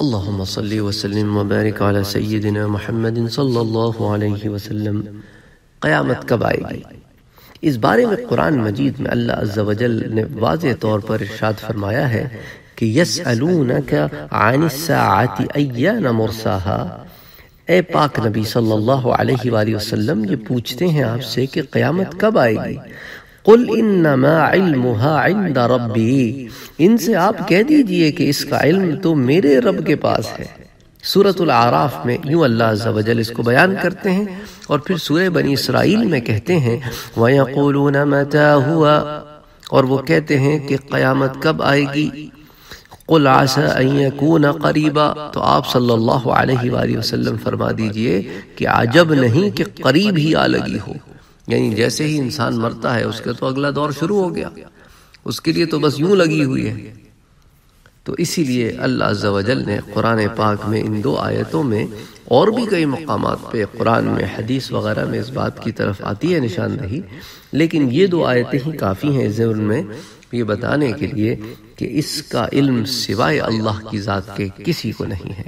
اللهم صل وسلم وبارك على سيدنا محمد صلی اللہ علیہ وسلم. قیامت کب آئے گی؟ اس بارے میں قرآن مجید میں اللہ عز و جل نے واضح طور پر ارشاد فرمایا ہے کہ یسألونک عن الساعت ایان مرساہا۔ اے پاک نبی صلی اللہ علیہ وآلہ وسلم، یہ پوچھتے ہیں آپ سے کہ قیامت کب آئے گی؟ قل انما علمها عند ربی ان سے آپ کہہ دیجیے کہ اس کا علم تو میرے رب کے پاس ہے۔ سورة العراف میں یوں اللہ عز و جل اس کو بیان کرتے ہیں اور پھر سورہ بنی اسرائیل میں کہتے ہیں، وَيَقُولُونَ مَتَا هُوَ؟ اور وہ کہتے ہیں کہ قیامت کب آئے گی؟ قل عسى ان يكون قریبا تو آپ صلی اللہ علیہ وآلہ وسلم فرما دیجیے کہ عجب نہیں کہ قریب ہی آ لگی ہو۔ یعنی جیسے ہی انسان مرتا ہے، اس کا تو اگلا دور شروع ہو گیا۔ اس کے لیے تو بس یوں لگی ہوئی ہے۔ تو اسی لیے اللہ عز و جل نے قرآن پاک میں ان دو آیتوں میں اور بھی کئی مقامات پہ قرآن میں حدیث وغیرہ میں اس بات کی طرف آتی ہے نشاندہی۔ لیکن یہ دو آیتیں ہی کافی ہیں ذہن میں یہ بتانے کے لیے کہ اس کا علم سوائے اللہ کی ذات کے کسی کو نہیں ہے۔